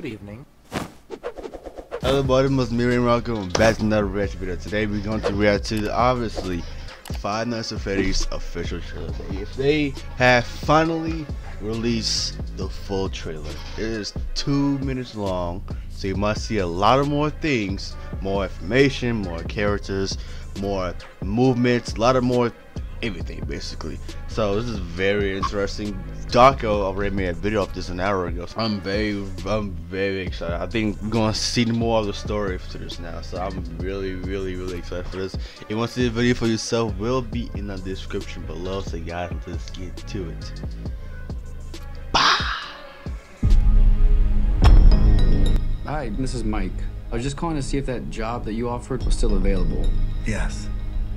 Good evening. Hello, buddy. It's me, and back to another reaction video. Today, we're going to react to obviously Five Nights at Freddy's official trailer. If they have finally released the full trailer, it is two minutes long, so you must see a lot of more things, more information, more characters, more movements, a lot of more everything basically. So this is very interesting. Dawko already made a video of this an hour ago. So I'm very, I'm very excited. I think we're gonna see more of the story to this now. So I'm really, really, really excited for this. If you want to see the video for yourself, will be in the description below. So guys, let's get to it. Hi, this is Mike. I was just calling to see if that job that you offered was still available. Yes.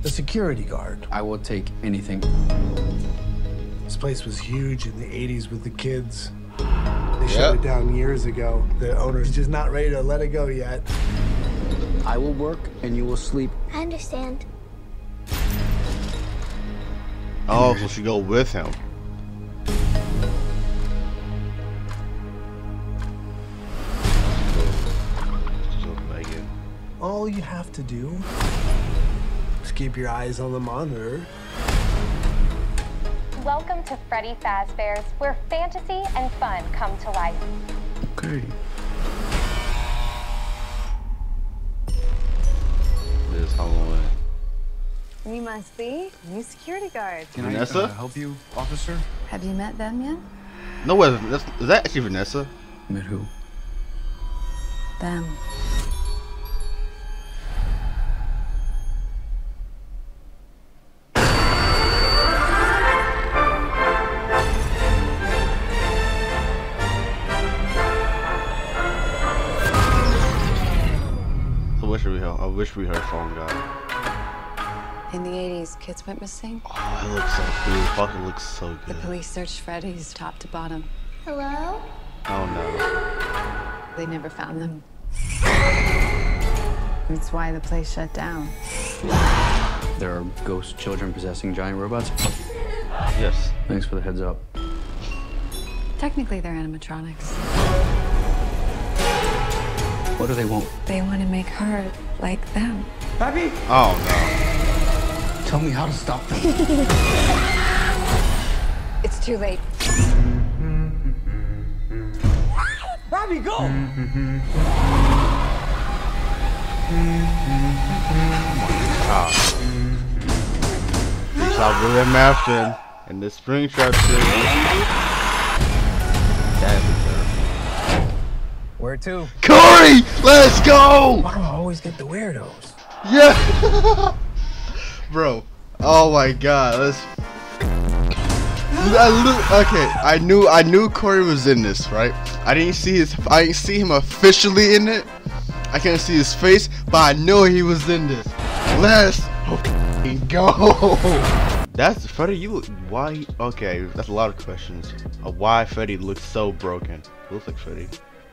The security guard. I will take anything. This place was huge in the 80s with the kids. They shut it down years ago. The owner's just not ready to let it go yet. I will work and you will sleep. I understand. Oh, so she go with him. All you have to do is keep your eyes on the monitor. Welcome to Freddy Fazbear's, where fantasy and fun come to life. Okay. This Halloween. You must be new security guard. Can Vanessa? I uh, help you, officer? Have you met them yet? No, wait, that's, is that actually Vanessa? Met who? Them. Wish we heard. I wish we heard song guy. In the 80s, kids went missing. Oh, it looks so good. It fucking looks so good. The police searched Freddy's top to bottom. Hello? Oh no. They never found them. That's why the place shut down. There are ghost children possessing giant robots. Yes. Thanks for the heads up. Technically, they're animatronics. What do they want? They want to make her like them. Oh no. Tell me how to stop them. It's too late. Bobby, no. Peace out, William Afton and the Springtrap series. Where to? Cory, let's go! Why do I always get the weirdos? Yeah, bro. Oh my God, let's. I okay, I knew I knew Cory was in this, right? I didn't see his I didn't see him officially in it. I can't see his face, but I know he was in this. Let's go. That's Freddy. You why? Okay, that's a lot of questions. Uh, why Freddy looks so broken? Looks like Freddy.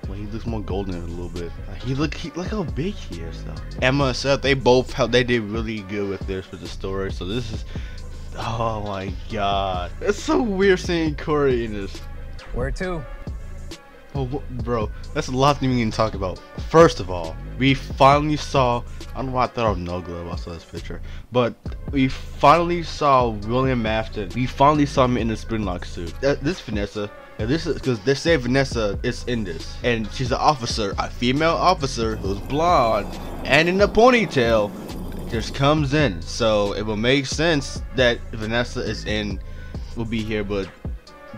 Well, he looks more golden a little bit. Uh, he look he, look how big he is though. Emma and Seth, they both helped. They did really good with this with the story. So this is. Oh my god, it's so weird seeing Cory in this. Where to? Oh, wh- bro, that's a lot that we can talk about. First of all, we finally saw. I don't know why I thought of No Glove. I saw this picture, but we finally saw William Afton. We finally saw him in the Springlock suit. Uh, this Vanessa. This is because they say Vanessa is in this, and she's an officer, a female officer who's blonde and in a ponytail. Just comes in, so it will make sense that Vanessa is in, will be here, but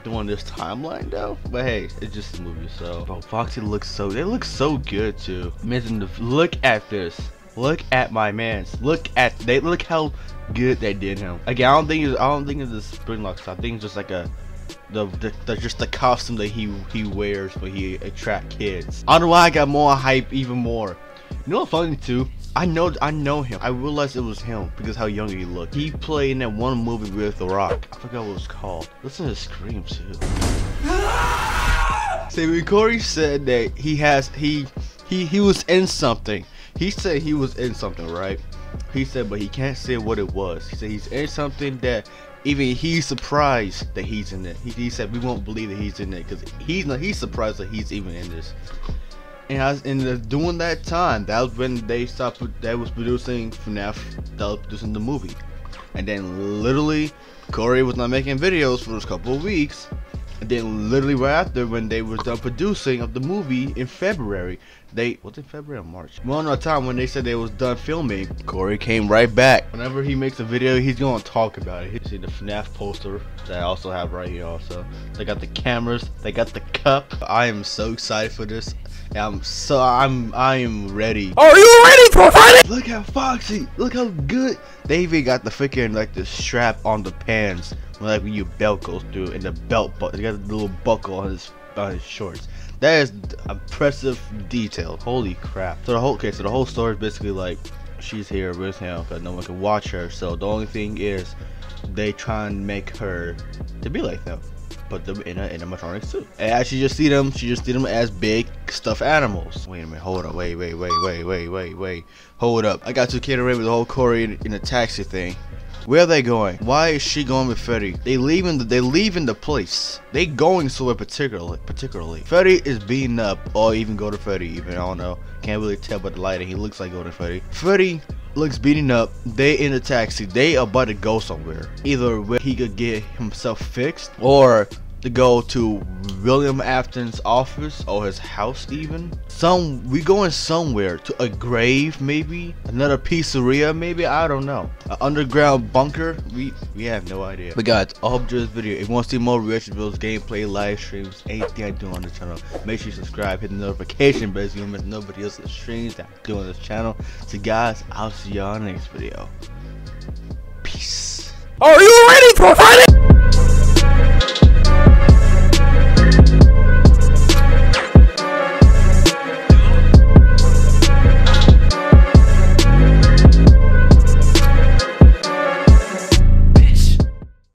doing this timeline though. But hey, it's just a movie, so bro, Foxy looks so they look so good too. Amazing look at this. Look at my man's. Look at they look how good they did him. Again, I don't think it's I don't think it's the spring locks. I think it's just like a the, the, the just the costume that he he wears when he attract kids. I don't know why I got more hype even more. You know what funny too? I know I know him. I realized it was him because how young he looked. He played in that one movie with The Rock. I forgot what it was called. Listen to his scream too. See, when Cory said that he has he he he was in something. He said he was in something, right? He said, but he can't say what it was. He said he's in something that even he's surprised that he's in it. He, he said we won't believe that he's in it because he's not. He's surprised that he's even in this. And I was, the, during that time, that was when they stopped. That was producing FNAF. That was producing the movie. And then literally, Cory was not making videos for those couple of weeks. And then literally right after, when they was done producing of the movie in February, they was it February or March? One of the time when they said they was done filming, Cory came right back. Whenever he makes a video, he's gonna talk about it. You see the FNAF poster that I also have right here. Also, they got the cameras, they got the cup. I am so excited for this. I'm so I'm I am ready. Are you ready for fighting? Look how Foxy. Look how good. They even got the freaking like the strap on the pants, like when your belt goes through, and the belt but they got the little buckle on his on his shorts. That is impressive detail. Holy crap. So the whole okay, so the whole story is basically like she's here with him because no one can watch her. So the only thing is they try and make her to be like them put them in a animatronic suit. And as you just see them, she just see them as big stuffed animals. Wait a minute, hold up, wait, wait, wait, wait, wait, wait, wait. Hold up. I got to away with the whole Cory in, in a taxi thing. Where are they going? Why is she going with Freddy? They leaving the they leaving the place. They going somewhere particularly particularly. Freddy is beating up or even Golden Freddy even I don't know. Can't really tell by the lighting. He looks like Golden Freddy. Freddy looks beating up. They in a taxi. They about to go somewhere. Either where he could get himself fixed or to go to William Afton's office or his house even. Some we going somewhere to a grave maybe, another pizzeria maybe, I don't know. An underground bunker, we we have no idea. But guys, I hope you this video. If you want to see more reaction videos, gameplay, live streams, anything I do on the channel, make sure you subscribe, hit the notification bell so you don't miss no videos streams that I do on this channel. So guys, I'll see y'all next video. Peace. Are you ready for fighting?